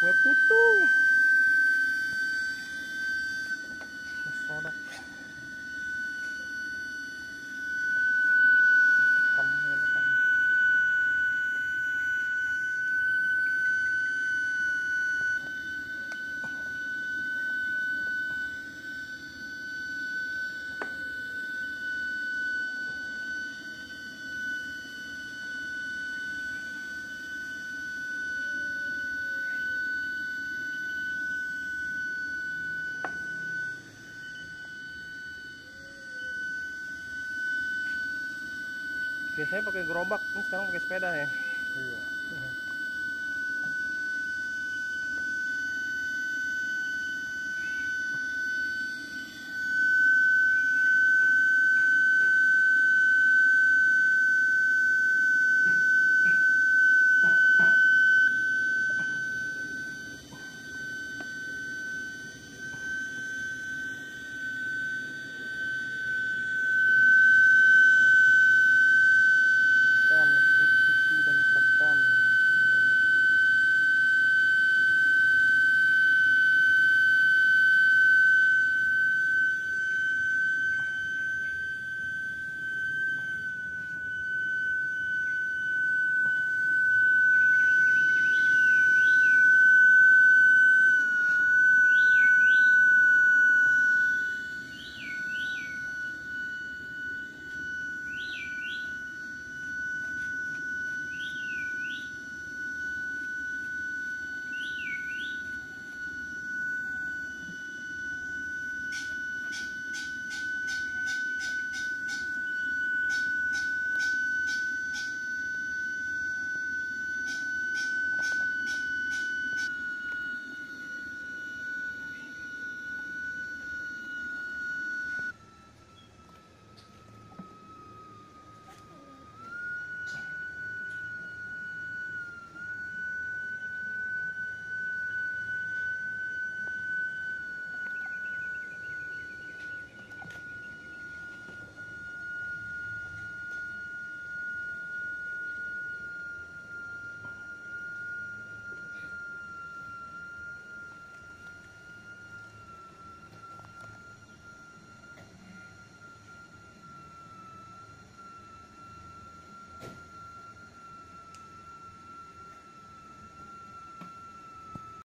Ué, puto! biasanya pakai gerobak ini sekarang pakai sepeda ya. Iya.